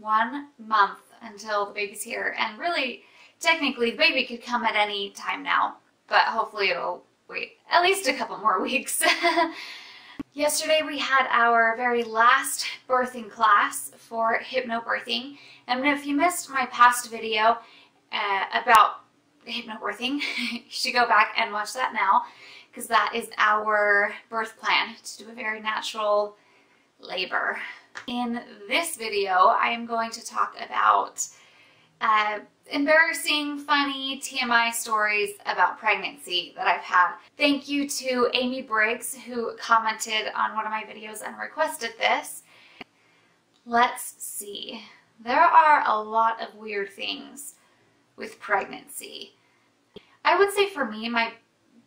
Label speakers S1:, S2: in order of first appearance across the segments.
S1: one month until the baby's here. And really, technically, the baby could come at any time now, but hopefully it'll wait at least a couple more weeks. Yesterday we had our very last birthing class for hypnobirthing. And if you missed my past video uh, about hypnobirthing, you should go back and watch that now because that is our birth plan to do a very natural labor. In this video, I am going to talk about uh, embarrassing, funny TMI stories about pregnancy that I've had. Thank you to Amy Briggs who commented on one of my videos and requested this. Let's see. There are a lot of weird things with pregnancy. I would say for me, my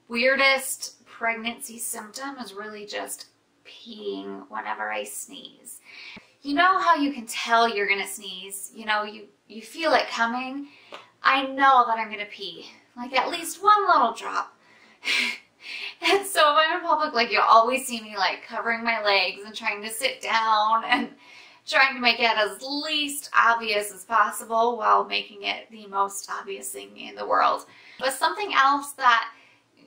S1: weirdest pregnancy symptom is really just peeing whenever I sneeze. You know how you can tell you're gonna sneeze? You know, you, you feel it coming. I know that I'm gonna pee. Like at least one little drop. and so if I'm in public, like you'll always see me like covering my legs and trying to sit down and trying to make it as least obvious as possible while making it the most obvious thing in the world. But something else that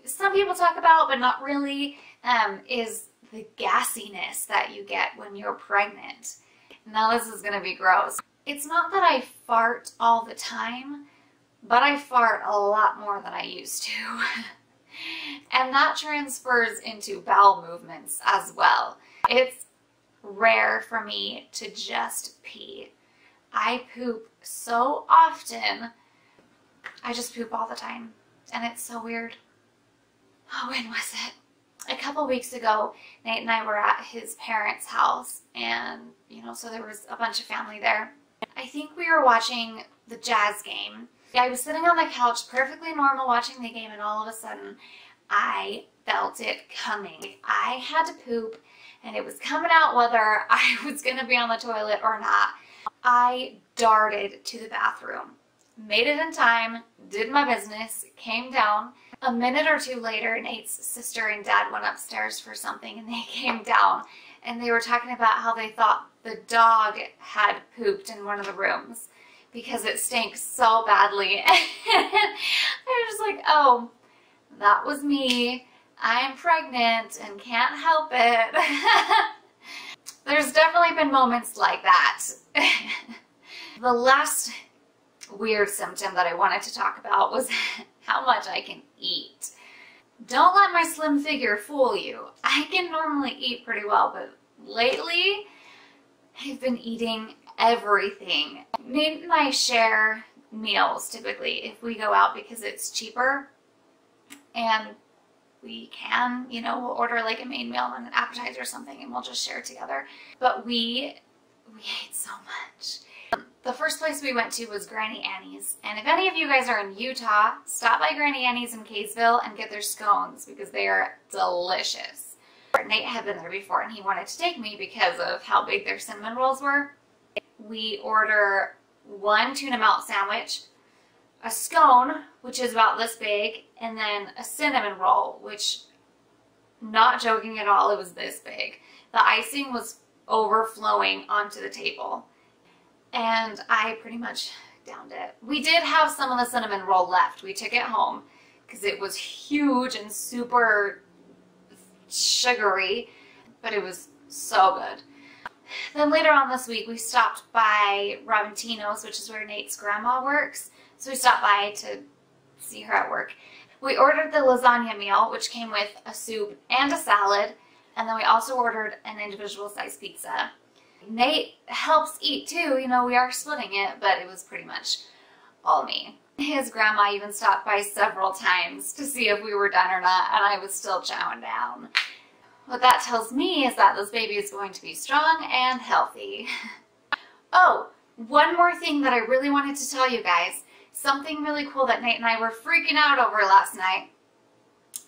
S1: some people talk about but not really um, is the gassiness that you get when you're pregnant. Now this is to be gross. It's not that I fart all the time, but I fart a lot more than I used to. and that transfers into bowel movements as well. It's rare for me to just pee. I poop so often. I just poop all the time. And it's so weird. Oh, when was it? A couple weeks ago, Nate and I were at his parents' house, and you know, so there was a bunch of family there. I think we were watching the Jazz game. I was sitting on the couch, perfectly normal, watching the game, and all of a sudden, I felt it coming. I had to poop, and it was coming out whether I was going to be on the toilet or not. I darted to the bathroom, made it in time, did my business, came down, a minute or two later, Nate's sister and dad went upstairs for something and they came down and they were talking about how they thought the dog had pooped in one of the rooms because it stank so badly. I was like, oh, that was me. I'm pregnant and can't help it. There's definitely been moments like that. the last weird symptom that I wanted to talk about was how much I can eat. Don't let my slim figure fool you. I can normally eat pretty well, but lately I've been eating everything. Nate and I share meals typically if we go out because it's cheaper and we can, you know, we'll order like a main meal and an appetizer or something and we'll just share together. But we, we ate so much. Place we went to was Granny Annie's. And if any of you guys are in Utah, stop by Granny Annie's in Kaysville and get their scones because they are delicious. Nate had been there before and he wanted to take me because of how big their cinnamon rolls were. We order one tuna melt sandwich, a scone, which is about this big, and then a cinnamon roll, which, not joking at all, it was this big. The icing was overflowing onto the table and I pretty much downed it. We did have some of the cinnamon roll left. We took it home because it was huge and super sugary, but it was so good. Then later on this week, we stopped by Robintino's, which is where Nate's grandma works. So we stopped by to see her at work. We ordered the lasagna meal, which came with a soup and a salad. And then we also ordered an individual size pizza. Nate helps eat too, you know, we are splitting it, but it was pretty much all me. His grandma even stopped by several times to see if we were done or not, and I was still chowing down. What that tells me is that this baby is going to be strong and healthy. oh, one more thing that I really wanted to tell you guys. Something really cool that Nate and I were freaking out over last night.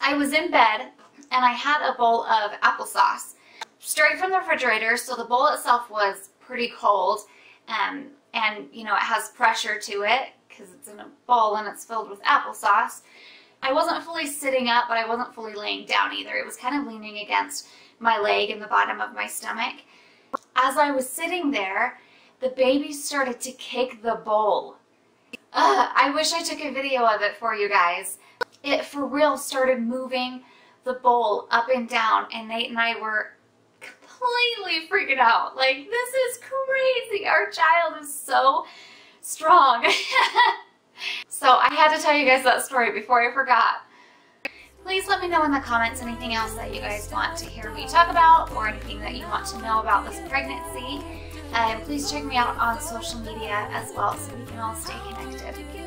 S1: I was in bed and I had a bowl of applesauce straight from the refrigerator. So the bowl itself was pretty cold. Um, and, you know, it has pressure to it because it's in a bowl and it's filled with applesauce. I wasn't fully sitting up, but I wasn't fully laying down either. It was kind of leaning against my leg and the bottom of my stomach. As I was sitting there, the baby started to kick the bowl. Ugh, I wish I took a video of it for you guys. It for real started moving the bowl up and down and Nate and I were completely freaking out. Like, this is crazy. Our child is so strong. so I had to tell you guys that story before I forgot. Please let me know in the comments anything else that you guys want to hear me talk about or anything that you want to know about this pregnancy. And please check me out on social media as well so we can all stay connected.